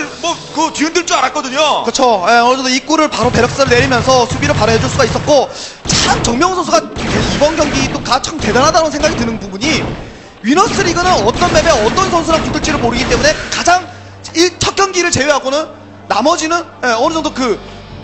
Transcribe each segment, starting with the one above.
저글링이 뭔가 그게 반을 뭐그 뒤흔들 줄 알았거든요. 그렇죠. 예, 어느 정도 입구를 바로 배럭스를 내리면서 수비를 바로 해줄 수가 있었고 참 정명훈 선수가 이번 경기도 가참 대단하다는 생각이 드는 부분이 위너스 리그는 어떤 맵에 어떤 선수랑 붙을지를 모르기 때문에 가장 일, 첫 경기를 제외하고는 나머지는 예, 어느 정도 그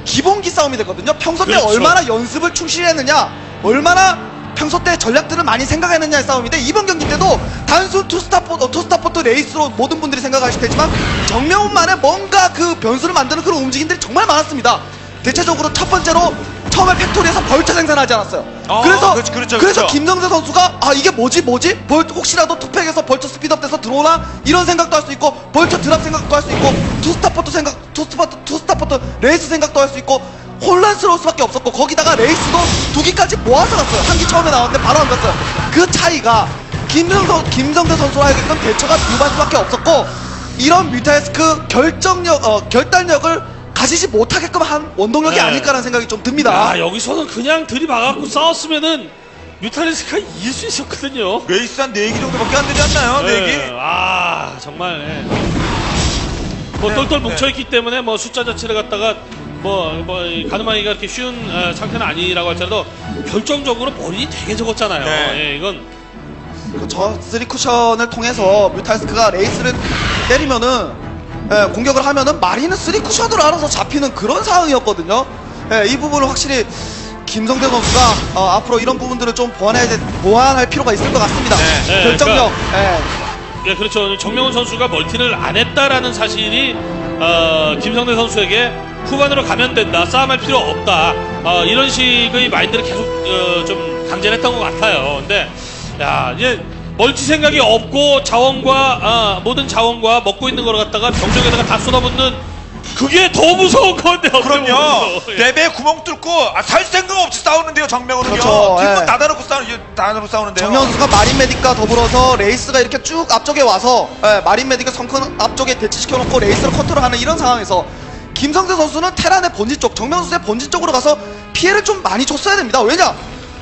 기본기 싸움이 되거든요. 평소 때 그렇죠. 얼마나 연습을 충실히 했느냐, 얼마나 평소 때 전략들을 많이 생각했느냐의 싸움인데 이번 경기 때도 단순 two Starpo, two Starport Wraith로 모든 분들이 생각하실 테지만 정명훈만의 뭔가 그 변수를 만드는 그런 움직임들이 정말 많았습니다. 대체적으로 첫 번째로 처음에 factory에서 Vulture 생산하지 않았어요. 어, 그래서 그렇죠, 그렇죠, 그래서 그렇죠. 김성대 선수가 아 이게 뭐지 뭐지 벌, 혹시라도 two fac에서 Vulture speed up 돼서 들어오나 이런 생각도 할 수 있고 Vulture drop 생각도 할 수 있고 two Starport 생각 two Starport two Starport Wraith 생각도 할 수 있고 혼란스러울 수밖에 없었고 거기다가 Wraith도 두 기까지 모아서 갔어요 한 기 처음에 나왔는데 바로 안 갔어요 그 차이가 김성재 김성재 선수와 하게끔 대처가 불발 수밖에 없었고 이런 뮤타에스크 결정력 어, 결단력을 가지지 못하게끔 한 원동력이 네. 아닐까라는 생각이 좀 듭니다. 아, 여기서는 그냥 들이박아갖고 싸웠으면은 뮤탈리스크가 이길 수 있었거든요. 레이스 한 4기 정도밖에 안 되지 않나요? 네. 4기? 아, 정말. 예. 뭐 네, 똘똘 네. 뭉쳐있기 때문에 뭐 숫자 자체를 갖다가 뭐, 뭐, 이 가늠하기가 그렇게 쉬운 어, 상태는 아니라고 할지라도 결정적으로 본인이 되게 적었잖아요. 네. 예, 이건 저 쓰리 쿠션을 통해서 Mutalisk가 Wraith를 때리면은 예, 공격을 하면은 Marine은 쓰리 쿠션으로 알아서 잡히는 그런 상황이었거든요. 예, 이 부분을 확실히 김성대 선수가 어, 앞으로 이런 부분들을 좀 보완해야 돼, 보완할 필요가 있을 것 같습니다. 네. 네, 결정력. 예, 그렇죠. 정명훈 선수가 multi를 안 했다라는 사실이 어, 김성대 선수에게 후반으로 가면 된다, 싸움할 필요 없다, 어, 이런 식의 마인드를 계속 어, 좀 강제했던 것 같아요. 근데 야 이제 multi 생각이 없고 자원과 아, 모든 자원과 먹고 있는 걸 갖다가 병력에다가 다 쏟아붓는 그게 더 무서운 건데 그럼요. 예. 배에 구멍 뚫고 아, 살 생각 없이 싸우는데요, 정명훈은요. 그렇죠, 뒷문 예. 닫아놓고 싸우는, 닫아놓고 싸우는데요. 정명훈 선수가 Marine Medic과 더불어서 Wraith가 이렇게 쭉 앞쪽에 와서 예, Marine Medic을 Sunken 앞쪽에 대치시켜놓고 Wraith를 컨트롤하는 이런 상황에서 김성대 선수는 Terran의 본진 쪽, 정명훈 선수의 본진 쪽으로 가서 피해를 좀 많이 줬어야 됩니다. 왜냐?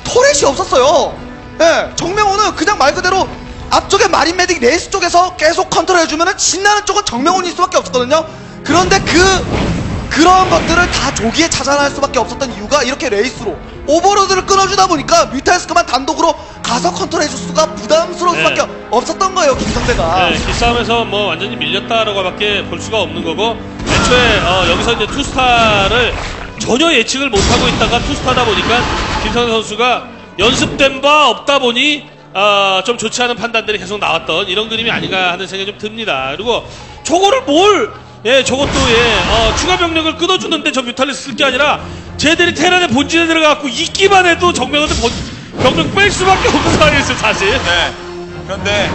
turret이 없었어요. 예, 정명훈은 그냥 말 그대로 앞쪽에 Marine Medic Wraith 쪽에서 계속 컨트롤 해주면 신나는 쪽은 정명훈일 수밖에 없었거든요. 그런데 그 그런 것들을 다 조기에 찾아낼 수밖에 없었던 이유가 이렇게 Wraith로 Overlord를 끊어주다 보니까 Mutalisk만 단독으로 가서 컨트롤해줄 수가 부담스러울 네. 수밖에 없었던 거예요 김성대가 네, 기싸움에서 뭐 완전히 밀렸다라고밖에 볼 수가 없는 거고 애초에 어, 여기서 이제 투스타를 전혀 예측을 못하고 있다가 투스타다 보니까 김성현 선수가 연습된 바 없다 보니 아, 좀 좋지 않은 판단들이 계속 나왔던 이런 그림이 아닌가 하는 생각이 좀 듭니다. 그리고 저거를 뭘 예, 저것도 예, 어, 추가 병력을 끊어주는데 저 뮤탈리스 쓸 게 아니라 쟤들이 테란의 본진에 들어가고 있기만 해도 정명한테 본, 병력 뺄 수밖에 없는 상황이었어요, 사실. 네. 그런데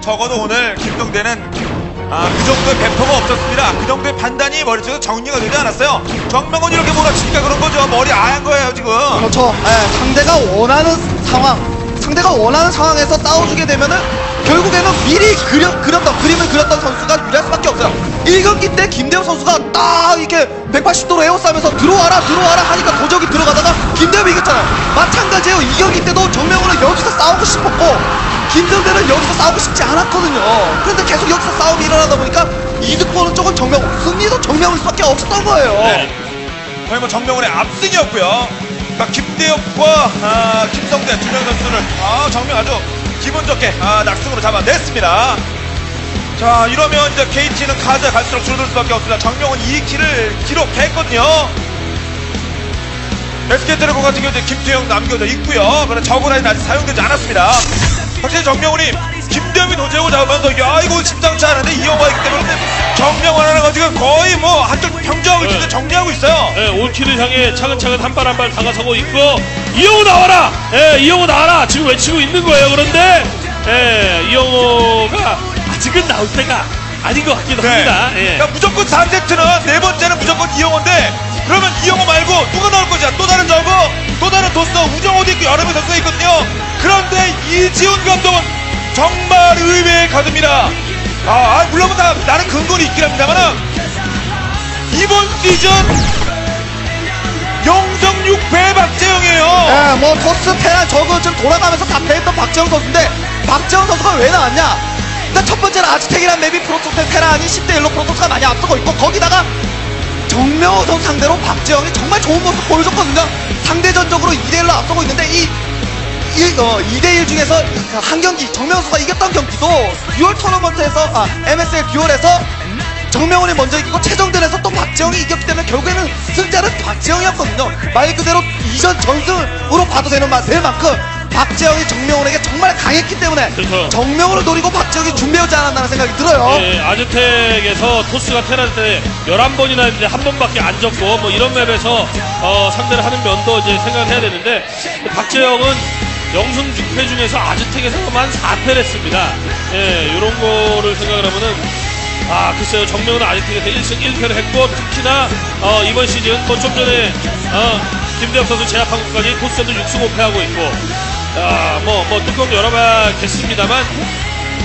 적어도 오늘 김동대는 아, 그 정도의 배포가 없었습니다. 그 정도의 판단이 머릿속에 정리가 되지 않았어요. 정명훈이 이렇게 몰아치니까 그런 거죠. 머리 아얀 거예요, 지금. 그렇죠 예, 상대가 원하는 상황 상대가 원하는 상황에서 싸워주게 되면은 결국에는 미리 그려, 그렸던 그림을 그렸던 선수가 유리할 수밖에 없어요. 1경기 때 김대호 선수가 딱 이렇게 180도로 에어싸면서 들어와라 들어와라 하니까 도적이 들어가다가 김대호이 이겼잖아요. 마찬가지예요. 2경기 때도 정명훈은 여기서 싸우고 싶었고 김정대는 여기서 싸우고 싶지 않았거든요. 그런데 계속 여기서 싸움이 일어나다 보니까 이득 보는 쪽은 정명훈 승리도 정명훈 수밖에 없었던 거예요. 네. 거의 뭐 정명훈의 압승이었고요. 그러니까 김대엽과 아, 김성대 두 명 선수를 아, 정명 아주 기분 좋게 아, 낙승으로 잡아냈습니다. 자 이러면 이제 KT는 가자 갈수록 줄어들 수밖에 없습니다. 정명훈 2킬을 기록했거든요. SK드래곤 같은 경우 이제 김태형 남겨져 있고요. 그러나 저그라인 아직 사용되지 않았습니다. 확실히 정명훈이 김대엽이 도제고 잡으면서 야 이거 심상치 않은데 이영화이기 때문에 정명훈 하나 가지고 거의 뭐 한쪽 네. 진짜 정리하고 있어요. 예, 올킬을 향해 차근차근 한 발 한 발 다가서고 있고 이영호 나와라! 예, 이영호 나와라! 지금 외치고 있는 거예요. 그런데 예, 이영호가 아직은 나올 때가 아닌 것 같기도 합니다. 예. 그러니까 무조건 3세트는 네 번째는 무조건 이영호인데 그러면 이영호 말고 누가 나올 거지? 또 다른 저거, 또 다른 도스터 우정호도 있고 여러 명 선수가 있거든요. 그런데 이지훈 감독은 정말 의외의 카드입니다. 아, 아, 물론 다 나는 근거는 있긴 합니다만은 이번 시즌 영성 6패 박재영이에요. 예, 뭐 토스 테란 저거 좀 돌아가면서 다 패했던 박재영 선수인데 박재영 선수가 왜 나왔냐? 일단 첫 번째는 아즈텍이란 맵이 프로토스 테란이 10대 1로 프로토스가 많이 앞서고 있고 거기다가 정명훈 선수 상대로 박재영이 정말 좋은 모습 보여줬거든요. 상대전적으로 2대 1로 앞서고 있는데 이 1, 어, 2대1 중에서 한 경기 정명훈이 이겼던 경기도 dual 토너먼트에서 아, MSL dual에서 정명훈이 먼저 이기고 최종전에서 또 박재영이 이겼기 때문에 결국에는 승자는 박재영이었거든요. 말 그대로 이전 전승으로 봐도 되는 만큼 박재영이 정명훈에게 정말 강했기 때문에 그렇죠. 정명훈을 노리고 박재영이 준비하지 않았다는 생각이 들어요. 예, 아즈텍에서 토스가 테란 때 11번이나 했는데 한 번밖에 안 졌고 뭐 이런 맵에서 어, 상대를 하는 면도 이제 생각을 해야 되는데 박재영은 영승 6패 중에서 아즈텍에서만 4패를 했습니다. 예, 이런 거를 생각을 하면은 아 글쎄요 정명은 아즈텍에서 1승 1패를 했고 특히나 어, 이번 시즌 뭐좀 전에 어, 김대엽 선수 제압한 것까지 토스전도 6승 5패하고 있고 아 뭐뭐 뭐 뚜껑 열어봐겠습니다만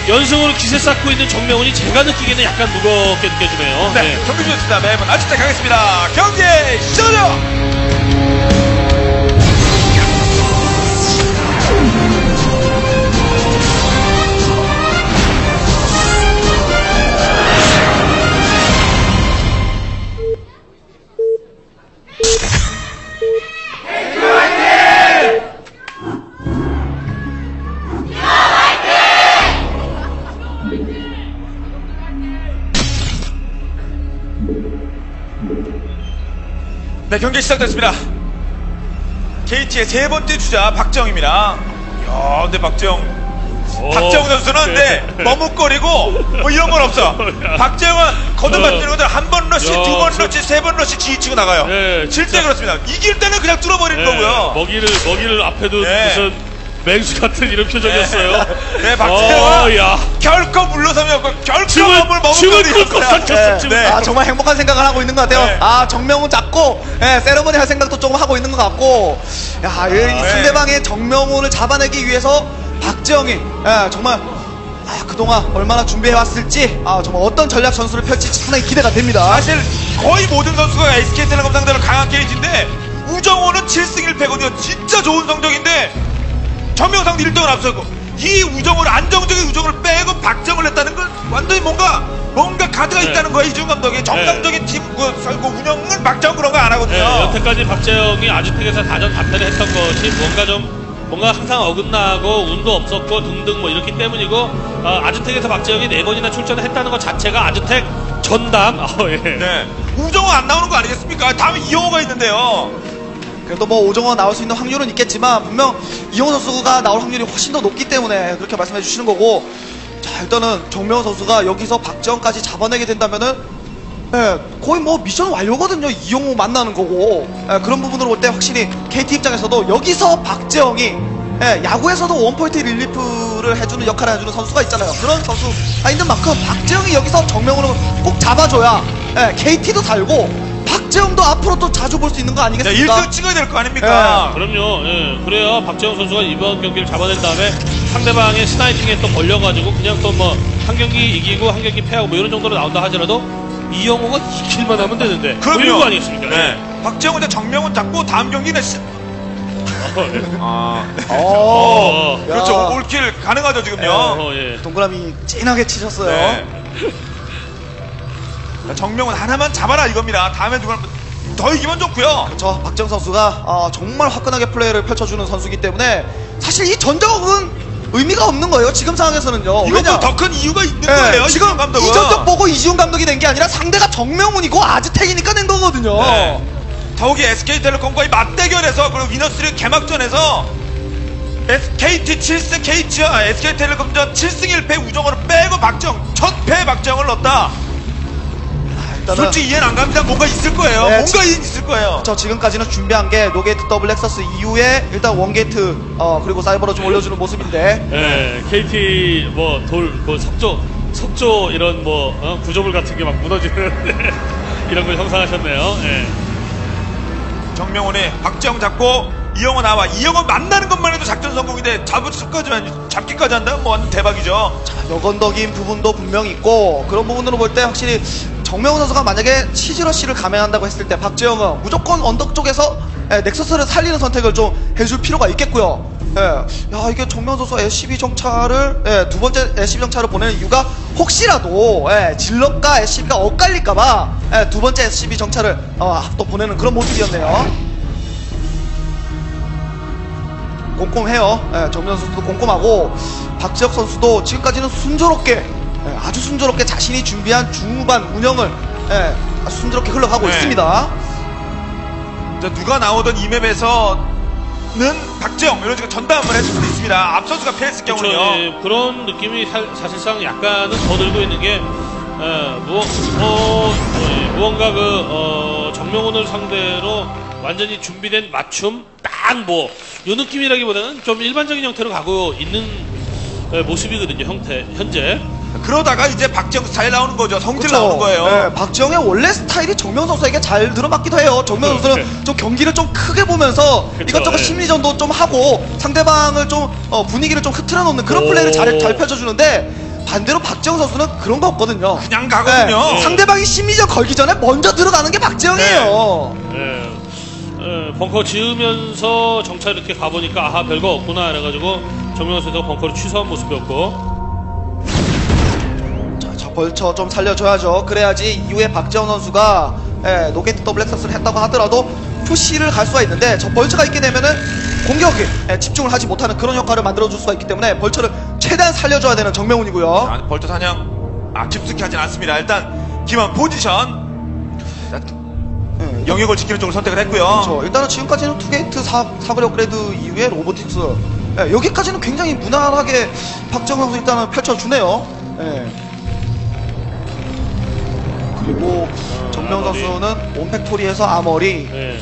연승으로 기세 쌓고 있는 정명훈이 제가 느끼기에는 약간 무겁게 느껴지네요. 네, 네. 경기 좋습니다. 매번 아직도 가겠습니다. 경기 시작 경기 시작됐습니다. KT의 세 번째 주자 박정입니다. 야, 근데 박정. 오, 박정우 선수는 네. 네, 머뭇거리고 뭐 이런 건 없어. 박정은 거듭맞는 것들 한 번 러시, 야, 두번 저- 러시, 세 번 러시 지치고 나가요. 네, 질때 진짜. 그렇습니다. 이길 때는 그냥 뚫어버리는 네, 거고요. 먹이를 먹이를 앞에도 네. 무슨 맹수 같은 이런 표정이었어요. 네, 야. 결코 물러섬이 없고 결코 춤을 몸을 춤을 머뭇거리고 꿀꺽 쳤어. 춤을 네. 아 정말 행복한 생각을 하고 있는 것 같아요. 네. 아 정명훈 잡고 예, 세레머니 할 생각도 조금 하고 있는 것 같고 야, 이 네. 상대방의 정명훈을 잡아내기 위해서 박재영이 예, 정말 아, 그동안 얼마나 준비해왔을지 아, 정말 어떤 전략 전술을 펼칠지 상당히 기대가 됩니다. 사실 거의 모든 선수가 SK텔레콤 상대로 강한 케이지인데 우정호는 7승 1패거든요. 진짜 좋은 성적인데 정명상도 1등을 앞서고 이 우정호를 안정적인 우정호를 빼고 박정을 했다는 건 완전히 뭔가 뭔가 가드가 네. 있다는 거예요. 이중 감독이 정상적인 팀 그, 그 운영은 박정 그런 거 안 하거든요. 네, 여태까지 박재영이 아주택에서 다전 다패를 했던 것이 뭔가 좀 뭔가 항상 어긋나고 운도 없었고 등등 뭐 이렇기 때문이고 어, 아주택에서 박재영이 네 번이나 출전을 했다는 것 자체가 아주택 전담 어, 예. 네. 우정호 안 나오는 거 아니겠습니까? 다음에 이영호가 있는데요. 그래도 뭐 오정호 나올 수 있는 확률은 있겠지만 분명 이용호 선수가 나올 확률이 훨씬 더 높기 때문에 그렇게 말씀해 주시는 거고 자 일단은 정명호 선수가 여기서 박지원까지 잡아내게 된다면은 예, 거의 뭐 미션 완료거든요 이영호 만나는 거고. 예, 그런 부분으로 볼 때 확실히 KT 입장에서도 여기서 박재영이 예, 야구에서도 one point relief를 해주는 역할을 해주는 선수가 있잖아요. 그런 선수가 있는 만큼 박재영이 여기서 정명훈을 꼭 잡아줘야 예, KT도 살고 박재영도 앞으로 또 자주 볼 수 있는 거 자, 아니겠습니까? 1등 찍어야 될 거 아닙니까? 그럼요. 예. 그래야 박재영 선수가 이번 경기를 잡아낸 다음에 상대방의 sniping에 또 걸려가지고 그냥 또 뭐 한 경기 이기고 한 경기 패하고 뭐 이런 정도로 나온다 하더라도 이영호가 이길만 하면 되는데 뭐 그럼요. 이런 거 아니겠습니까? 네. 박정훈 대 정명훈 잡고 다음 경기는 시... 아, 어, 야. 그렇죠. 올킬 가능하죠 지금요. 어, 예. 동그라미 진하게 치셨어요. 네. 자, 정명훈 하나만 잡아라 이겁니다. 다음에 누가 더 이기면 좋고요. 저 박정 선수가 어, 정말 화끈하게 플레이를 펼쳐주는 선수이기 때문에 사실 이 전적은 의미가 없는 거예요. 지금 상황에서는요. 이것도 더 큰 이유가 있는 네, 거예요. 지금 감독은. 이 전적 보고 이지훈 감독이 낸 게 아니라 상대가 정명훈이고 아즈텍이니까 낸 거거든요. 네. 더욱이 SK텔레콤과의 맞대결에서 그리고 위너스리그 개막전에서 KT 7승 KT SK텔레콤전 7승 1패 우정으로 빼고 박정 첫 패 박정을 넣었다. 일단은 솔직히 이해는 안 갑니다. 뭔가 있을 거예요. 네, 뭔가 있을 거예요. 저 지금까지는 준비한 게 노게이트 더블 넥서스 이후에 일단 원게이트 어, 그리고 사이버로 좀 올려주는 모습인데 예, KT 뭐돌뭐 석조 석조 이런 뭐 어, 구조물 같은 게 막 무너지는 이런 걸 형상하셨네요. 예. 정명훈이 박정 잡고 이영호 나와 이영호 만나는 것만 해도 작전 성공인데 잡을 수까지만 잡기까지 한다면 뭐 완전 대박이죠. 여건덕인 부분도 분명히 있고 그런 부분으로 볼 때 확실히 정명훈 선수가 만약에 치즈러시를 감행한다고 했을 때 박재영은 무조건 언덕 쪽에서 예, 넥서스를 살리는 선택을 좀 해줄 필요가 있겠고요. 예, 야 이게 정면 선수 SCB 정찰을 예, 두 번째 SCB 정찰을 보내는 이유가 혹시라도 예, 질럿과 SCB가 엇갈릴까봐 예, 두 번째 SCB 정찰을 어, 또 보내는 그런 모습이었네요. 꼼꼼해요. 예, 정면 선수도 꼼꼼하고 박지혁 선수도 지금까지는 순조롭게 예, 아주 순조롭게 자신이 준비한 중후반 운영을 예, 아주 순조롭게 흘러가고 네. 있습니다. 자, 누가 나오던 이 맵에서는 박재영 이런 식으로 전담을 해줄 수도 있습니다. 앞선수가 패했을 그렇죠. 경우는요. 예, 그런 느낌이 사, 사실상 약간은 더 들고 있는 게 예, 무, 어, 예, 무언가 그 어, 정명훈을 상대로 완전히 준비된 맞춤 딱뭐요 느낌이라기보다는 좀 일반적인 형태로 가고 있는 예, 모습이거든요. 형태 현재. 그러다가 이제 박재영 스타일 나오는 거죠. 성질 그렇죠. 나오는 거예요. 네, 박지영의 원래 스타일이 정명 선수에게 잘 들어맞기도 해요. 정명 네. 선수는 좀 경기를 좀 크게 보면서 그쵸, 이것저것 네. 심리전도 좀 하고 상대방을 좀 어, 분위기를 좀 흐트러 놓는 그런 오. 플레이를 잘, 잘 펼쳐주는데 반대로 박지영 선수는 그런 거 없거든요. 그냥 가거든요. 네, 상대방이 심리전 걸기 전에 먼저 들어가는 게 박지영이에요. 예, 예, 벙커 지으면서 정찰 이렇게 가보니까 아하 별거 없구나 해가지고 정명훈 선수가 벙커를 취소한 모습이었고 벌쳐 좀 살려줘야죠. 그래야지 이후에 박재영 선수가 예, 노게이트 더블 넥서스를 했다고 하더라도 푸시를 갈 수가 있는데 저 벌처가 있게 되면은 공격에 예, 집중을 하지 못하는 그런 효과를 만들어줄 수가 있기 때문에 벌처를 최대한 살려줘야 되는 정명훈이고요. 아, 벌처 사냥 아, 깊숙이 하진 않습니다. 일단 기만 포지션 자, 예, 영역을 지키는 쪽을 선택을 했고요. 그렇죠. 일단은 지금까지는 투게이트 사, 사거리 업그레이드 이후에 로보틱스 예, 여기까지는 굉장히 무난하게 박정우 선수 일단은 펼쳐주네요. 예. 그리고 정명 아머리. 선수는 온팩토리에서 아머리 예.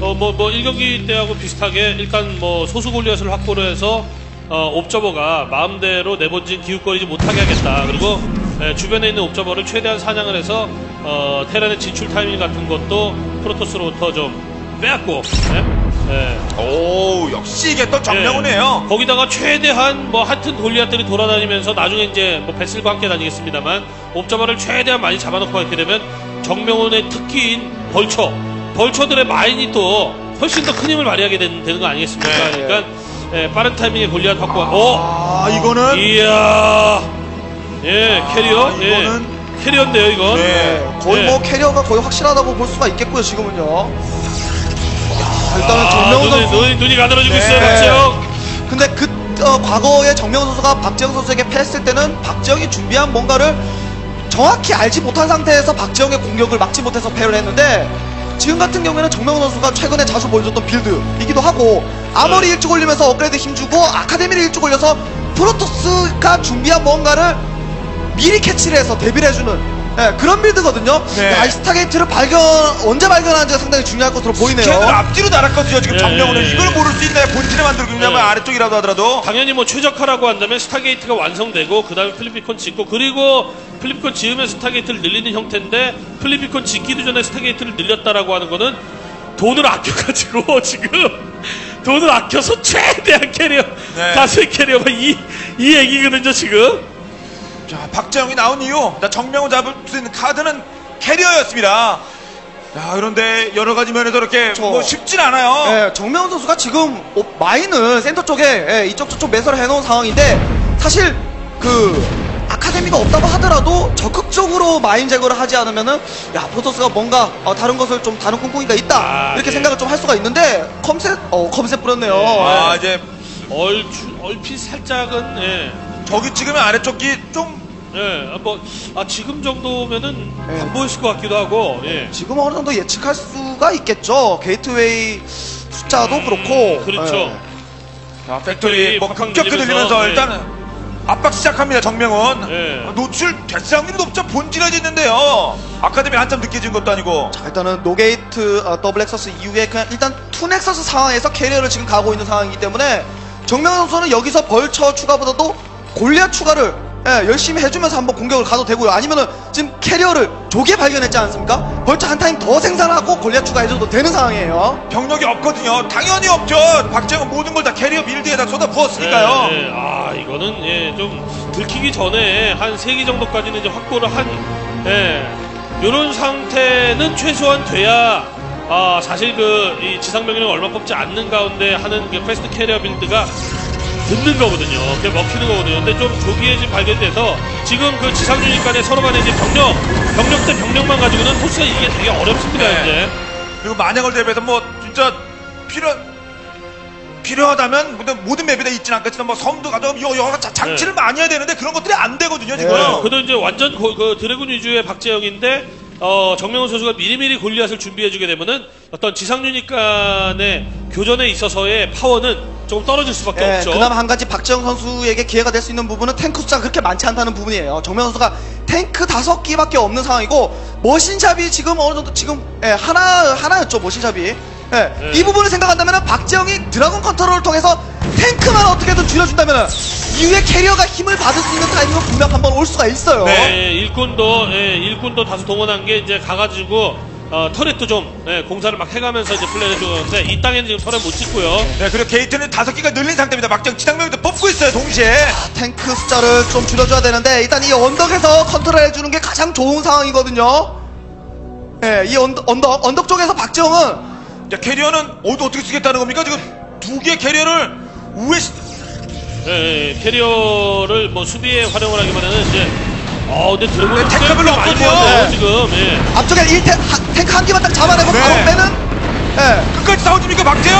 어, 뭐, 뭐, 1경기 때하고 비슷하게 일단 뭐 소수 골리앗을 확보를 해서 어, 옵저버가 마음대로 내번진 기웃거리지 못하게 하겠다. 그리고 예, 주변에 있는 옵저버를 최대한 사냥을 해서 어, 테란의 진출 타이밍 같은 것도 프로토스로부터 좀 빼앗고 예? 예. 오, 역시 이게 또 예. 정명훈이에요. 거기다가 최대한 뭐 하여튼 골리앗들이 돌아다니면서 나중에 이제 뭐 베슬과 함께 다니겠습니다만 옵저버를 최대한 많이 잡아놓고 있게 되면 정명훈의 특기인 벌처 벌처들의 마인이 또 훨씬 더 큰 힘을 발휘하게 되는, 되는 거 아니겠습니까? 네. 그러니까 예, 빠른 타이밍에 골리앗 확보. 어, 아, 이거는 이야, 예 캐리어, 아, 예 이거는- 캐리어인데요 이건. 네. 거의 네. 뭐 캐리어가 거의 확실하다고 볼 수가 있겠고요 지금은요. 야, 일단은 아, 정명훈 선수 눈이, 눈이 가늘어지고 네. 있어요, 박재영. 근데 그 어, 과거에 정명훈 선수가 박재영 선수에게 패했을 때는 박재영이 준비한 뭔가를 정확히 알지 못한 상태에서 박재영의 공격을 막지 못해서 패를 했는데 지금 같은 경우에는 정명훈 선수가 최근에 자주 보여줬던 빌드이기도 하고 아머리 네. 일찍 올리면서 업그레이드 힘주고 아카데미를 일찍 올려서 프로토스가 준비한 뭔가를 미리 캐치를 해서 대비를 해주는 예, 그런 빌드거든요. 네. 아 이 스타게이트를 발견 언제 발견하는지가 상당히 중요할 것으로 보이네요. 걔들 앞뒤로 날았거든요. 지금 예. 정명훈은 이걸 모를 수 있나요? 본진에 만들고 왜냐면 예. 아래쪽이라도 하더라도 당연히 뭐 최적화라고 한다면 스타게이트가 완성되고 그 다음에 플릿 비콘 짓고 그리고 플릿 비콘 지으면 스타게이트를 늘리는 형태인데 플릿 비콘 짓기도 전에 스타게이트를 늘렸다라고 하는 거는 돈을 아껴가지고 지금 돈을 아껴서 최대한 캐리어 네. 다수의 캐리어가 이, 이 얘기거든요 지금 자, 박재영이 나온 이유, 나 정명훈 잡을 수 있는 카드는 캐리어였습니다. 야, 그런데 여러 가지 면에서 이렇게 저- 뭐 쉽진 않아요. 예, 정명훈 선수가 지금 어, 마인을 센터 쪽에 예, 이쪽 저쪽 매설을 해놓은 상황인데 사실 그 아카데미가 없다고 하더라도 적극적으로 마인 제거를 하지 않으면은 야 프로토스가 뭔가 어, 다른 것을 좀 다른 꿍꿍이가 있다 아, 이렇게 예. 생각을 좀 할 수가 있는데 컴셋 어 컴셋 뿌렸네요. 예. 아, 이제 얼추, 얼핏 살짝은 예. 저기 찍으면 아래쪽이 좀 예, 아, 뭐, 아, 지금 정도면은 예. 안 보였을 것 같기도 하고, 예. 지금 어느 정도 예측할 수가 있겠죠. 게이트웨이 숫자도 그렇고 그렇죠. 예. 자, 팩토리 뭐 팍팍 급격히 늘리면서, 늘리면서 네. 일단은 압박 시작합니다. 정명훈 네. 아, 노출 대체 확률이 높죠. 본질화져 있는데요. 아카데미 한참 늦게 진 것도 아니고. 자, 일단은 노게이트 어, 더블 넥서스 이후에 그냥 일단 투 넥서스 상황에서 캐리어를 지금 가고 있는 상황이기 때문에 정명훈 선수는 여기서 벌처 추가보다도 골리앗 추가를 예, 열심히 해주면서 한번 공격을 가도 되고요. 아니면은 지금 캐리어를 조기에 발견했지 않습니까? 벌처 한 타임 더 생산하고 골리앗 추가해줘도 되는 상황이에요. 병력이 없거든요. 당연히 없죠. 박재영 모든 걸 다 캐리어 빌드에다 쏟아 부었으니까요. 예, 예. 아, 이거는, 예, 좀, 들키기 전에 한세개 정도까지는 이제 확보를 한, 예, 요런 상태는 최소한 돼야, 아, 사실 그, 이 지상병력을 얼마 뽑지 않는 가운데 하는 그 패스트 캐리어 빌드가 듣는 거거든요. 그게 먹히는 거거든요. 근데 좀 조기에 지금 발견돼서 지금 그 지상 유닛 간에 서로 간에 이제 병력, 병력 대 병력만 가지고는 토스가 이게 되게 어렵습니다, 네. 이제. 그리고 만약을 대비해서 뭐 진짜 필요 필요하다면 모든, 모든 맵에 다 있진 않겠지만 뭐 섬도 가도 여- 여러 자- 장치를 많이 해야 되는데 그런 것들이 안 되거든요 지금. 네. 그래도 이제 완전 고- 그 드라군 위주의 박재영인데 어, 정명훈 선수가 미리미리 골리앗을 준비해주게 되면은 어떤 지상 유닛 간의 교전에 있어서의 파워는 조금 떨어질 수밖에 예, 없죠. 그나마 한 가지 박재영 선수에게 기회가 될 수 있는 부분은 탱크 숫자가 그렇게 많지 않다는 부분이에요. 정명훈 선수가 탱크 다섯 기밖에 없는 상황이고 머신샵이 지금 어느 정도 지금 예, 하나 하나였죠 머신샵이. 예, 이 부분을 생각한다면 박재영이 드라군 컨트롤을 통해서 탱크만 어떻게든 줄여준다면 이후에 캐리어가 힘을 받을 수 있는 타이밍은 분명 한번 올 수가 있어요. 네. 예, 일꾼도 예, 일꾼도 다수 동원한 게 이제 가가지고 어, 터렛도 좀 예, 공사를 막 해가면서 이제 플레이를 해주는데 이 땅에는 지금 터렛 못 짓고요. 네, 그리고 게이트는 다섯 개가 늘린 상태입니다. 막장 지상병도 뽑고 있어요 동시에. 탱크 숫자를 좀 줄여줘야 되는데 일단 이 언덕에서 컨트롤 해주는 게 가장 좋은 상황이거든요. 예, 이 언덕, 언덕, 언덕 쪽에서 박재영은 자, 캐리어는 어디 어떻게 쓰겠다는 겁니까? 지금 두 개의 캐리어를 우회 시- 예, 예, 캐리어를 뭐 수비에 활용을 하기보다는 이제 어 근데 드라군 네, 탱크가 별로 많이 없거든요. 모았네요 지금. 예. 앞쪽에 1탱, 탱크 한 개만 딱 잡아내고 네. 바로 빼는 예. 끝까지 싸워줍니까 박재영?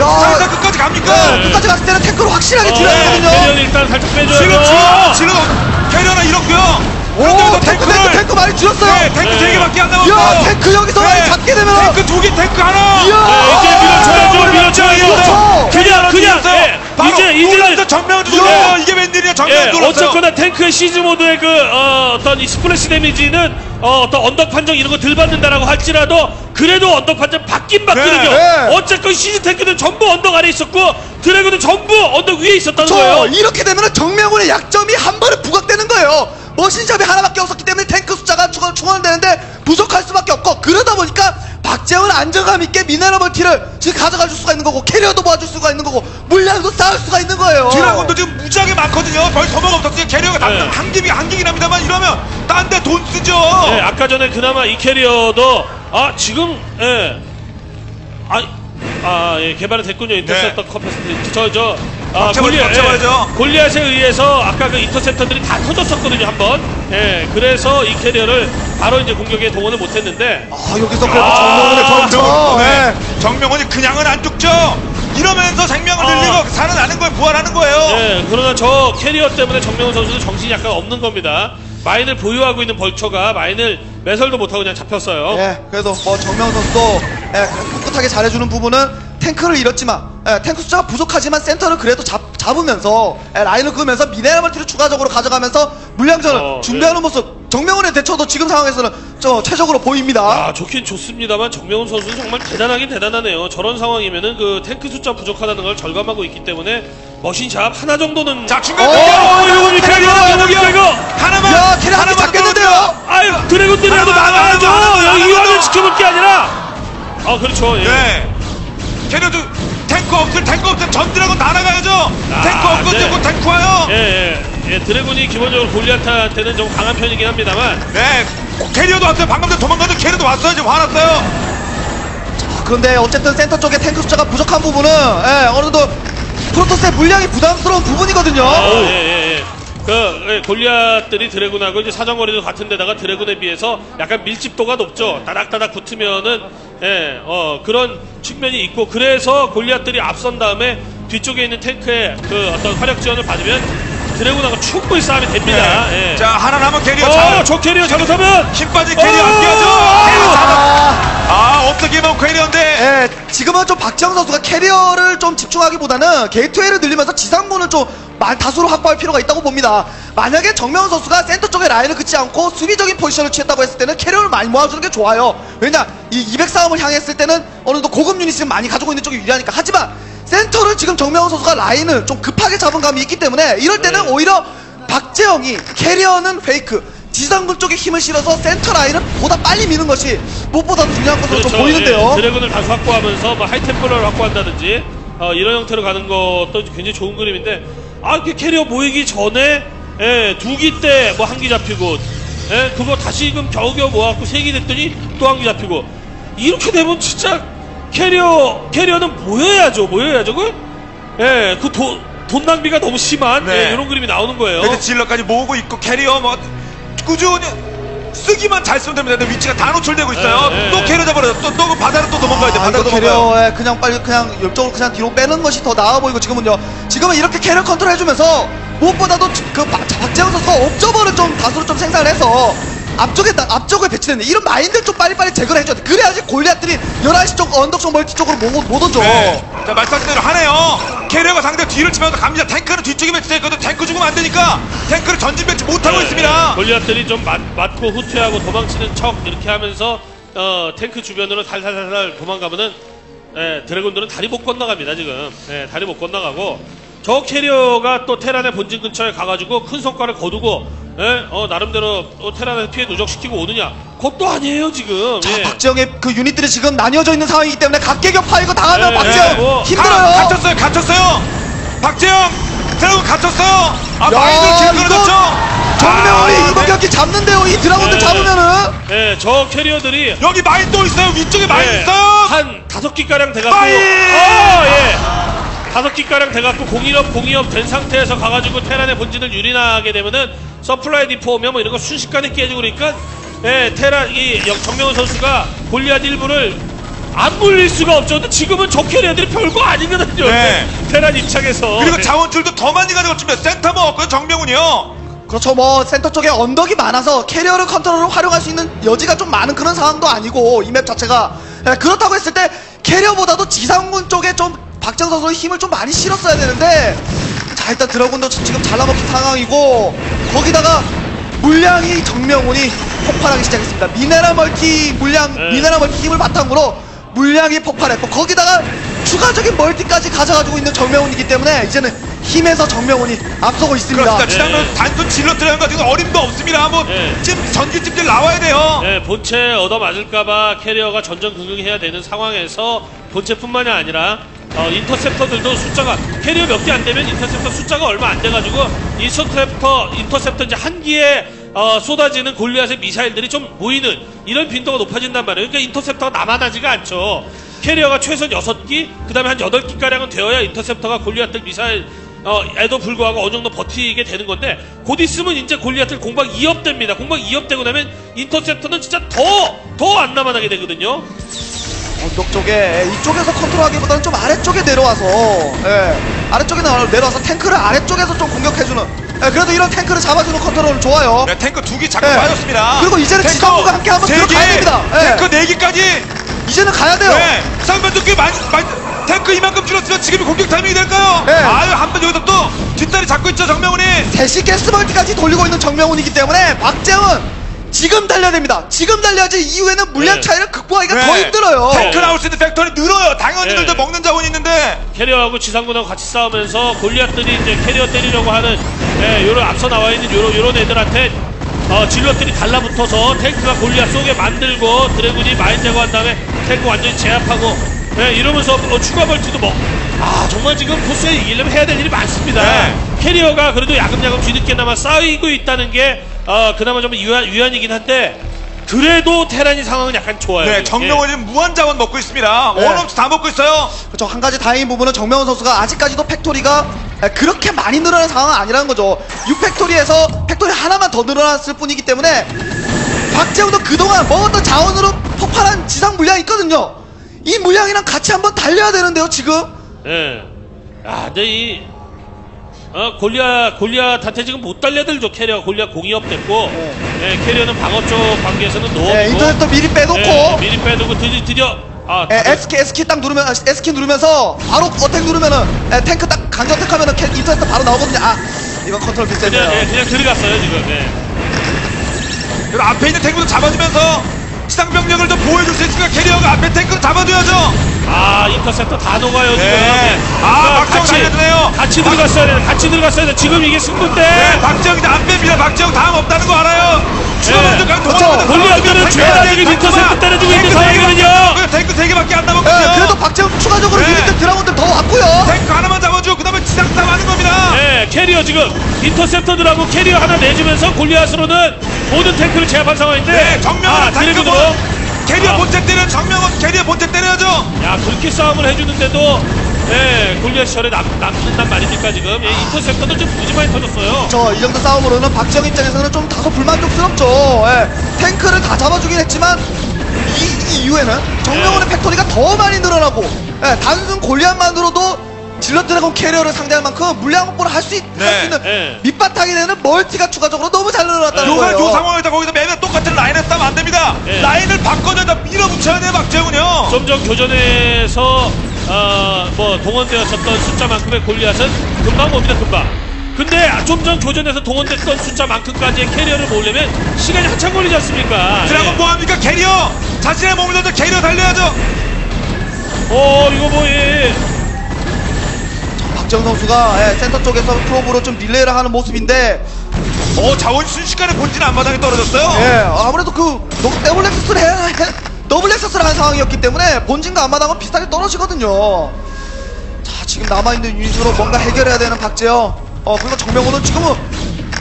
야. 상상 끝까지 갑니까? 네, 끝까지 갔을 때는 탱크로 확실하게 어, 줄여야 예, 되거든요. 캐리어는 일단 살짝 빼줘요. 지금 어! 지금 지금 캐리어는 이렇고요. 오, 그런데도 탱크, 탱크, 탱크 많이 줄였어요. 네, 탱크 네. 세 개밖에 안 남았어요. 야, 탱크 여기서 많이 잡게 되면 탱크 두 개, 탱크 하나. 이야. 네, 이제 밀어쳐야죠, 밀어쳐야죠. 그렇죠. 그냥 그냥 예, 바로 이제 이제는 정면으로 이야. 놀라요. 이게 웬일이야? 예, 정면 놀랐어요. 어쨌거나 탱크의 siege mode의 그 어, 떤이 splash damage는 어, 떤 언덕 판정 이런 거 덜 받는다라고 할지라도 그래도 언덕 판정 받긴 받거든요. 네. 어쨌건 siege 탱크는 전부 언덕 아래 있었고 dragoon은 전부 언덕 위에 있었다는 저 거예요. 이렇게 되면 정명훈의 약점이 한 번에 부각되는 거예요. machine shop이 하나밖에 없었기 때문에 탱크 숫자가 추가, 충원되는데 부족할 수밖에 없고 그러다 보니까 박재영은 안정감 있게 미네랄 multi를 지금 가져갈 수가 있는 거고 carrier도 모아줄 수가 있는 거고 물량도 쌓을 수가 있는 거예요. dragoon도 지금 무지하게 많거든요. 거의 소모가 없었어요. carrier가 다 네. 한 개비 한 개긴 합니다만 이러면 딴 데 돈 쓰죠. 예, 아까 전에 그나마 이 carrier도 아 지금 예. 아, 아, 예, 개발이 됐군요. interceptor capacity. 저, 저, 아, 골리앗, 박제버리죠. 예, goliath에 의해서 아까 그 interceptor들이 다 터졌었거든요, 한 번. 예, 그래서 이 carrier를 바로 이제 공격에 동원을 못 했는데, 아 여기서 그래도 아, 정명훈의 정명훈, vulture. 네. 네. 정명훈이 그냥은 안 죽죠. 이러면서 생명을 아. 늘리고 살아나는 거예요. 부활하는 거예요. 예, 그러나 저 캐리어 때문에 정명훈 선수는 정신이 약간 없는 겁니다. mine을 보유하고 있는 vulture가 mine을 매설도 못하고 그냥 잡혔어요. 예, 그래도 뭐 정명훈 선수도 예, 꿋꿋하게 잘해주는 부분은 탱크를 잃었지만 예, 탱크 숫자가 부족하지만 센터를 그래도 잡, 잡으면서 예, 라인을 그으면서 미네랄 multi를 추가적으로 가져가면서 물량전을 어, 준비하는 모습 정명훈의 대처도 지금 상황에서는 저 최적으로 보입니다. 아, 좋긴 좋습니다만 정명훈 선수는 정말 대단하긴 대단하네요. 저런 상황이면은 그 탱크 숫자 부족하다는 걸 절감하고 있기 때문에 머신샵 하나 정도는 자 중간 어, 어, 이거 이거? 이거 이거? 하나만 야, 캐리 한개 하나만 잡겠는데요? 더 아유 드래곤들이라도 막아야죠. 이완을 더. 지켜볼 게 아니라. 아 그렇죠. 예. 네. 캐리어도 탱크 없을 탱크 없을 전 드라곤 날아가야죠. 아, 탱크 없고 네. 네. 탱크 와요. 예, 예, 예, 드래곤이 기본적으로 골리앗한테는 좀 강한 편이긴 합니다만 네. 캐리어도 왔어요. 방금 전에 도망가던 carrier도 왔어요. 지금 화났어요. 그런데 어쨌든 센터 쪽에 탱크 숫자가 부족한 부분은 예, 어느 정도 프로토스의 물량이 부담스러운 부분이거든요. 어, 예, 예, 예. 그 예, goliath들이 dragoon하고 이제 사정거리도 같은 데다가 dragoon에 비해서 약간 밀집도가 높죠. 다닥다닥 붙으면은 예, 어, 그런 측면이 있고 그래서 goliath들이 앞선 다음에 뒤쪽에 있는 탱크의 그 어떤 화력 지원을 받으면 dragoon하고 충분히 싸움이 됩니다. 네. 예. 자 하나 남은 캐리어. 어, 잘- 저 캐리어 잘못하면 힘 빠진 캐리어 어, 안. 어, 캐리어 잡아. 아, 아 어떻게 보면 carrier인데. 예, 지금은 좀 박재영 선수가 carrier를 좀 집중하기보다는 gateway를 늘리면서 지상군을 좀 말- 다수로 확보할 필요가 있다고 봅니다. 만약에 정명훈 선수가 센터 쪽에 라인을 긋지 않고 수비적인 포지션을 취했다고 했을 때는 carrier를 많이 모아주는 게 좋아요. 왜냐, 이 200 싸움을 향했을 때는 어느 정도 고급 유닛을 많이 가지고 있는 쪽이 유리하니까. 하지만 센터를 지금 정명훈 선수가 라인을 좀 급하게 잡은 감이 있기 때문에 이럴 때는 네. 오히려 박재영이 carrier는 fake, 지상군 쪽에 힘을 실어서 센터 라인을 보다 빨리 미는 것이 무엇보다 중요한 것으로 좀 보이는데요. 예, dragoon을 다수 확보하면서 뭐 high templar를 확보한다든지 어, 이런 형태로 가는 것도 굉장히 좋은 그림인데 아 이렇게 캐리어 모이기 전에 예, 두기 때 뭐 한 기 잡히고 예, 그거 다시금 겨우겨우 모아갖고 세 기 됐더니 또 한 기 잡히고 이렇게 되면 진짜 carrier carrier는 모여야죠 모여야죠 그 예, 그 돈, 돈 낭비가 너무 심한 네. 예, 이런 그림이 나오는 거예요. 이제 zealot까지 모으고 있고 캐리어 뭐 꾸준히 쓰기만 잘 쓰면 됩니다. 근데 위치가 다 노출되고 있어요. 네, 네, 또 네. 캐리어 잡아라. 또또 그 바다로 또 도망가야 돼. 아, 바다로 도망가요. carrier에 그냥 빨리 그냥 옆쪽으로 그냥 뒤로 빼는 것이 더 나아 보이고 지금은요. 지금은 이렇게 캐리어 컨트롤 해주면서 무엇보다도 그 박- 박재영 선수가 observer를 좀 다수로 좀 생산을 해서 앞쪽에 나- 앞쪽에 배치되는 이런 mine들을 좀 빨리빨리 제거를 해줘야 돼. 그래야지 goliath들이 11시 쪽 언덕 쪽 multi 쪽으로 못, 못 오죠. 네. 자 말씀하신 대로 하네요. carrier가 상대 뒤를 치면서 갑니다. 탱크는 뒤쪽에 배치되어 있거든. 탱크 죽으면 안 되니까 탱크를 전진 배치 못하고 예, 있습니다. 예, goliath들이 좀 맞, 맞고 후퇴하고 도망치는 척 이렇게 하면서 어, 탱크 주변으로 살살살살 도망가면은 예, dragoon들은 다리 못 건너갑니다 지금 예, 다리 못 건너가고 저 carrier가 또 테란의 본진 근처에 가가지고 큰 성과를 거두고 예, 어, 나름대로 또 테란의 피해 누적시키고 오느냐 그것도 아니에요 지금 자, 예. 박재영의 그 유닛들이 지금 나뉘어져 있는 상황이기 때문에 각계격 파이고 당하면 네, 박재영 네, 뭐, 힘들어요. 가, 갇혔어요. 갇혔어요. 박재영 드라군 갇혔어요. 아 야, 마인드 길 이거 끌어졌죠. 정명훈이 아, 이번 네. 경기 잡는데요. 이 드라곤들 네. 잡으면은 예, 저 캐리어들이 여기 마인 또 있어요. 위쪽에 마인 예, 있어요. 한 다섯 기가량 돼갖고 마인! 어, 예. 다섯 기가량 돼갖고 공일업 공이업 된 상태에서 가가지고 테란의 본진을 유린하게 되면은 supply depot 오면 뭐 이런 거 순식간에 깨지고 그러니까 예, 테란 이 영- 정명훈 선수가 골리앗 일부를 안 물릴 수가 없죠. 근데 지금은 저 carrier들이 별거 아니거든요. 네. 테란 입장에서 그리고 예. 자원줄도 더 많이 가져갔습니다. 센터 먹었고요. 정명훈이요. 그렇죠. 뭐 센터 쪽에 언덕이 많아서 carrier를 컨트롤을 활용할 수 있는 여지가 좀 많은 그런 상황도 아니고 이 map 자체가 예, 그렇다고 했을 때 carrier보다도 지상군 쪽에 좀 박정 선수의 힘을 좀 많이 실었어야 되는데 자 일단 dragoon도 지금 잘라먹힌 상황이고 거기다가 물량이 정명훈이 폭발하기 시작했습니다. 미네랄 multi 물량 네. 미네랄 multi 힘을 바탕으로 물량이 폭발했고 거기다가 추가적인 multi까지 가져가지고 있는 정명훈이기 때문에 이제는 힘에서 정명훈이 앞서고 있습니다. 그렇습니다. 네. 지난번 단순 zealot 들어간 거 지금 어림도 없습니다. 뭐 네. 지금 전기집들 나와야 돼요. 예, 본체 얻어 맞을까봐 carrier가 전전긍긍해야 되는 상황에서 본체뿐만이 아니라 어, interceptor들도 숫자가 캐리어 몇 개 안 되면 interceptor 숫자가 얼마 안 돼가지고 interceptor interceptor 이제 한 기에 어, 쏟아지는 goliath의 미사일들이 좀 모이는 이런 빈도가 높아진단 말이에요. 그러니까 interceptor가 남아나지가 않죠. carrier가 최소한 6기, 그 다음에 한 8기가량은 되어야 interceptor가 goliath들 미사일 어, 에도 불구하고 어느 정도 버티게 되는 건데 곧 있으면 이제 goliath들 공방 2up 됩니다. 공방 2up 되고 나면 인터셉터는 진짜 더 더 안 남아나게 되거든요. 언덕 쪽에 이쪽에서 컨트롤하기보다는 좀 아래쪽에 내려와서 예, 아래쪽에 나- 내려와서 탱크를 아래쪽에서 좀 공격해주는 예, 그래도 이런 탱크를 잡아주는 컨트롤은 좋아요 네, 탱크 두개 자꾸 네. 빠졌습니다. 그리고 이제는 지상군과 함께 한번 세 들어가야 개, 됩니다. 네. 탱크 네 개까지. 이제는 가야 돼요 네. 상반도 꽤 많이, 많이 탱크 이만큼 줄었으면 지금이 공격 타이밍이 될까요? 네. 아유 한번 여기서 또 뒷다리 잡고 있죠 정명훈이. 대시 가스멀티까지 돌리고 있는 정명훈이기 때문에 박재훈 지금 달려야 됩니다 지금 달려야지 이후에는 물량 네. 차이를 극복하기가 네. 더 힘들어요 탱크 나올 수 있는 팩토리 늘어요. 당연히들도 네. 먹는 자원이 있는데. 캐리어하고 지상군하고 같이 싸우면서 골리앗들이 이제 캐리어 때리려고 하는 예, 요런 앞서 나와 있는 요런 요런 애들한테 어, 질럿들이 달라붙어서 탱크가 골리앗 쏘게 만들고 드래곤이 마인 제거한 다음에 탱크 완전히 제압하고 예, 이러면서 어, 추가 벌티도 뭐. 아 정말 지금 토스가 이기려면 해야 될 일이 많습니다. 네. 캐리어가 그래도 야금야금 뒤늦게나마 쌓이고 있다는 게 어, 그나마 좀 위안, 위안이긴 한데 그래도 테란이 상황은 약간 좋아요. 네, 지금. 정명훈이 지금 무한 자원 먹고 있습니다. 네. 원 없이 다 먹고 있어요. 그렇죠. 한 가지 다행인 부분은 정명훈 선수가 아직까지도 factory가 그렇게 많이 늘어난 상황은 아니라는 거죠. 6 factory에서 factory 하나만 더 늘어났을 뿐이기 때문에 박재영도 그동안 먹었던 자원으로 폭발한 지상 물량이 있거든요. 이 물량이랑 같이 한번 달려야 되는데요, 지금. 예. 야, 근데 이, 어, 골리아, 골리아한테 지금 못 달려들죠, 캐리어. 골리아 공이업 됐고, 예, 캐리어는 방어 쪽 관계에서는 놓고. 네, 인터넷도 미리 빼놓고 예, 미리 빼두고 드디, 드디어, 아, 예, S키, S키 딱 누르면, 아, S키 누르면서 바로 어택 누르면은 예, 탱크 딱 강제 어택 하면은 캐- 인터넷 바로 나오거든요. 아, 이건 컨트롤 비슷했네요. 그냥, 예, 그냥 들어갔어요, 지금. 예. 그리고 앞에 있는 탱크도 잡아주면서 지상병력을 좀 보여줄 수 있으니까 캐리어가 앞에 탱크를 잡아줘야죠. 아, interceptor 다 녹아요, 지금. 네. 아, 그러니까 박재영 달려드네요. 같이 들어갔어야 돼, 같이 들어갔어야 돼. 지금 이게 승부인데. 네, 박재영 이제 안 뺍니다. 박재영 다음 없다는 거 알아요. 추가 네. 먼저 가 그렇죠. 골리앗들은 지금 interceptor 때려주고 있는 상황이거든요. 탱크 세 개밖에 안 예, 남았거든요. 그래도 박재영 추가적으로 네. 유닛들 dragoon들 더 왔고요. 탱크 하나만 잡아주고 그 다음에 지상 싸움 하는 겁니다. 네, 캐리어 지금 interceptor들하고 캐리어 하나 내주면서 골리앗으로는 모든 탱크를 제압한 상황인데 네, 정면으로 아, dragoon으로 뭐- 캐리어 본체 때려 정명훈은 캐리어 본체 때려야죠. 야 그렇게 싸움을 해주는데도 예, 골리앗 시절에 남, 남는단 말입니까 지금 예, interceptor도 좀 무지 많이 터졌어요 저 이 정도 싸움으로는 박재영 입장에서는 좀 다소 불만족스럽죠. 예, 탱크를 다 잡아주긴 했지만 이, 이 이후에는 정명훈의 네. factory가 더 많이 늘어나고 예, 단순 골리앗만으로도 zealot dragoon 캐리어를 상대할 만큼 물량 확보를 할수 네. 있는 네. 밑바탕이 되는 멀티가 추가적으로 너무 잘 늘어났다는 요가 거예요. 요 상황에서 거기서 매번 똑같은 라인을 싸면 안 됩니다. 네. 라인을 바꿔줘야 밀어붙여야 돼요, 박재영이요. 좀 전 교전에서 어, 뭐 동원되었었던 숫자만큼의 골리앗은 금방 옵니다 금방 근데 좀 전 교전에서 동원됐던 숫자만큼까지의 캐리어를 모으려면 시간이 한참 걸리지 않습니까 dragoon 예. 뭐합니까? 캐리어! 자신의 몸을 던져 캐리어 달려야죠! 어 이거 뭐 예. 박재영 선수가 예, 센터 쪽에서 probe로 좀 릴레이를 하는 모습인데 어, 자원 순식간에 본진 앞마당에 떨어졌어요. 예, 아무래도 그 너- 더블 렉서스를 해, 해 더블 렉서스를 한 상황이었기 때문에 본진과 앞마당은 비슷하게 떨어지거든요. 자, 지금 남아 있는 유닛으로 뭔가 해결해야 되는 박재영. 어, 그리고 정명훈은 지금은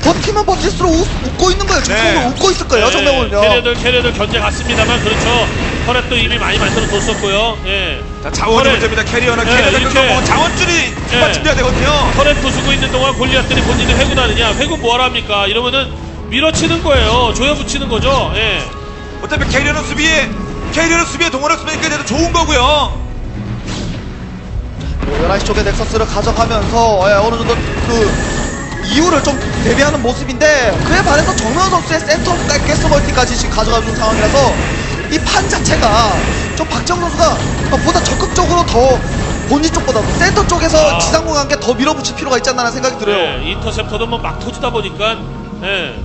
버티면 버틸수록 웃, 웃고 있는 거예요. 지금 네. 웃고 있을 거예요, 예, 정명훈은요. 캐리어들 캐리어들 견제 갔습니다,만 그렇죠 turret도 이미 많이 만들어 뒀었고요 예. 자, 자원이 turret, 문제입니다. 캐리어는 예, 캐리어는 이렇게. 끊고 자원줄이 예. 준비해야 되거든요. turret 부수고 있는 동안 골리앗들이 본진을 회군하느냐 회군 뭐하러 합니까 이러면은 밀어치는 거예요 조여붙이는 거죠 예. 어차피 캐리어는 수비에, 캐리어는 수비에 동원했으니까 좋은 거고요. 11시 쪽에 nexus를 가져가면서 예, 어느 정도 그 이후를 좀 대비하는 모습인데 그에 반해서 정명훈 선수의 센터 가스 멀티까지 지금 가져가 주는 상황이라서 이 판 자체가 좀 박재영 선수가 보다 적극적으로 더 본진 쪽보다도 센터 쪽에서 아. 지상공 관계 더 밀어붙일 필요가 있지 않나 생각이 들어요. 예, interceptor도 뭐 막 터지다 보니까 예.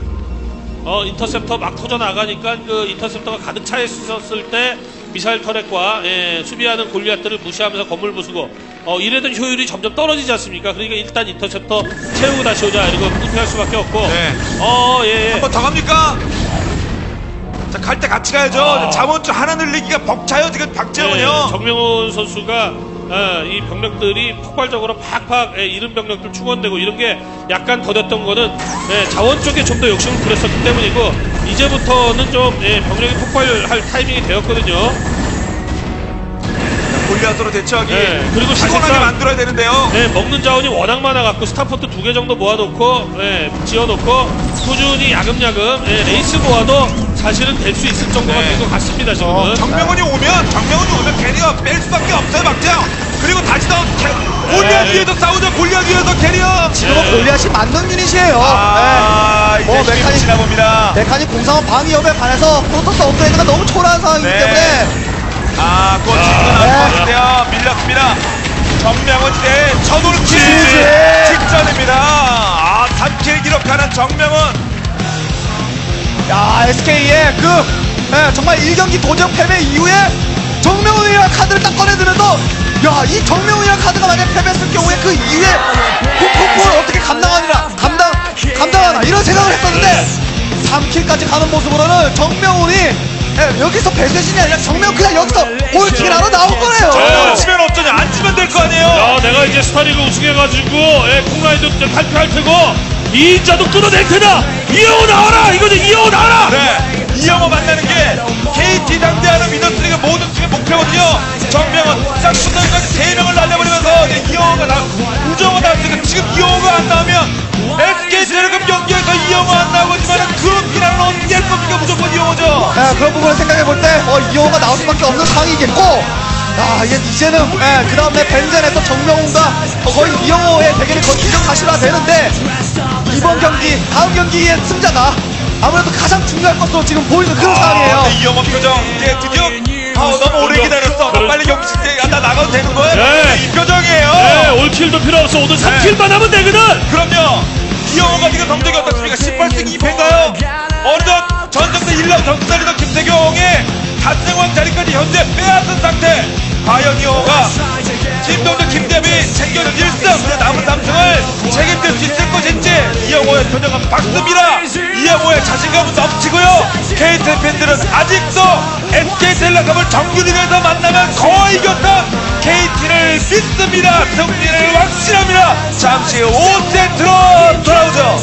어 interceptor 막 터져 나가니까 그 interceptor가 가득 차 있었을 때 미사일 터렛과 예, 수비하는 골리앗들을 무시하면서 건물 부수고 어 이래던 효율이 점점 떨어지지 않습니까? 그러니까 일단 인터셉터 채우고 다시 오자 이러고 은퇴할 수밖에 없고 네. 어 예. 예. 한 번 더 갑니까? 자, 갈 때 같이 가야죠. 아. 자원줄 하나 늘리기가 벅차요, 지금 박재훈이요. 예, 정명훈 선수가 어, 이 병력들이 폭발적으로 팍팍 예, 이른 병력들 충원되고 이런 게 약간 더뎠던 거는 예, 자원 쪽에 좀 더 욕심을 부렸었기 때문이고 이제부터는 좀 예, 병력이 폭발할 타이밍이 되었거든요. 골리앗으로 대처하기. 네, 그리고 시원하게 사실상- 만들어야 되는데요. 예, 먹는 자원이 워낙 많아갖고 스타포트 두 개 정도 모아놓고 예, 지어놓고 꾸준히 야금야금 예, 레이스 모아도 사실은 될 수 있을 정도가 네. 된 것 같습니다 지금은. 정명훈이 오면 정명훈이 오면 캐리어 뺄 수밖에 없어요 박재영 그리고 다시 더 캐- 골리앗 네. 위에서 싸우자 골리앗 위에서 캐리어 지금은 예. 골리앗이 만능 유닛이에요. 아 예. 이제 뭐 힘이 메카닉 붙이나 봅니다 메카닉 공상원 방 위협에 반해서 프로토스 업그레이드가 너무 초라한 상황이기 네. 때문에 아 그거 지금 나올 것 네. 같은데요. 밀렸습니다. 정명훈 이제 전울킬 지지. 직전입니다. 아 3킬 기록하는 정명훈. 야 SK의 그 예, 정말 1경기 도전 패배 이후에 정명훈이라는 카드를 딱 꺼내들어도 야이 정명훈이라는 카드가 만약 패배했을 경우에 그 이후에 폭폭폭을 어떻게 감당하느라 감당 감당하나 이런 생각을 했었는데 3킬까지 가는 모습으로는 정명훈이 예, 여기서 배세신이 아니라 정명훈 그냥 여기서 올킬 하러 나온 거네요 네. 치면 어쩌냐 안 치면 될 거 아니에요 야, 내가 이제 스타리그 우승해가지고, 예, 콩라이드 이제 발표할 테고, 이인자도 끊어낼 테다! 이영호 나와라! 이거는 이영호 나와라! 네, 이영호 만나는 게 KT 상대하는 위너스리그 모든 팀의 목표거든요. 정명은 짝수들까지 세 명을 날려버리면서 이제 이영호가 나, 우정호 나왔으니까 지금 이영호가 안 나오면 SK텔레콤 경기에서 이영호 안 나오지만 그 피나는 어떻게 할 겁니까? 무조건 이영호죠. 예, 그런 부분을 생각해 볼 때, 어, 이호가 나올 수밖에 없는 상황이겠고, 아, 이제, 이제는, 예, 그 다음에 벤젠에서 정명훈과 어, 거의 이영호의 대결이 거의 기정사실화 되는데, 이번 경기, 다음 경기의 승자가 아무래도 가장 중요할 것으로 지금 보이는 그런 아, 상황이에요. 이영호 표정 이제 드디어 아, 너무 오래 기다렸어. 너 빨리 경기 시대 나 나가도 되는 거야? 네. 이 표정이에요. 네, 올킬도 필요 없어. 오늘 3킬만 하면 되거든! 그럼요. 이영호가 지금 성적이 어떻습니까? 18승 2패인가요? 어느덧 전정대 1라운드 전달이던 김태경의 갓생왕 자리까지 현재 빼앗은 상태. 이영호가 김동준, 김대비 챙겨준 1승, 그리고 남은 3승을 책임질 수 있을 것인지 이영호의 표정은 박습니다. 이영호의 자신감은 넘치고요. KT 팬들은 아직도 SK텔레콤을 정규리그에서 만나면 거의 이겼다. KT를 믿습니다. 승리를 확신합니다. 잠시 후 5세트로 돌아오죠.